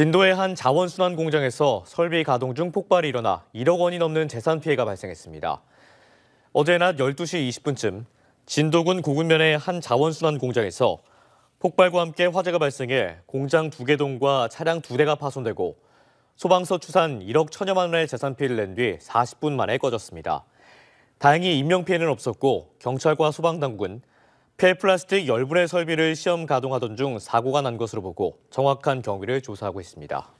진도의 한 자원순환 공장에서 설비 가동 중 폭발이 일어나 1억 원이 넘는 재산 피해가 발생했습니다. 어제 낮 12시 20분쯤 진도군 고군면의 한 자원순환 공장에서 폭발과 함께 화재가 발생해 공장 두 개 동과 차량 두 대가 파손되고 소방서 추산 1억 천여만 원의 재산 피해를 낸 뒤 40분 만에 꺼졌습니다. 다행히 인명 피해는 없었고 경찰과 소방당국은 폐 플라스틱 열분의 설비를 시험 가동하던 중 사고가 난 것으로 보고 정확한 경위를 조사하고 있습니다.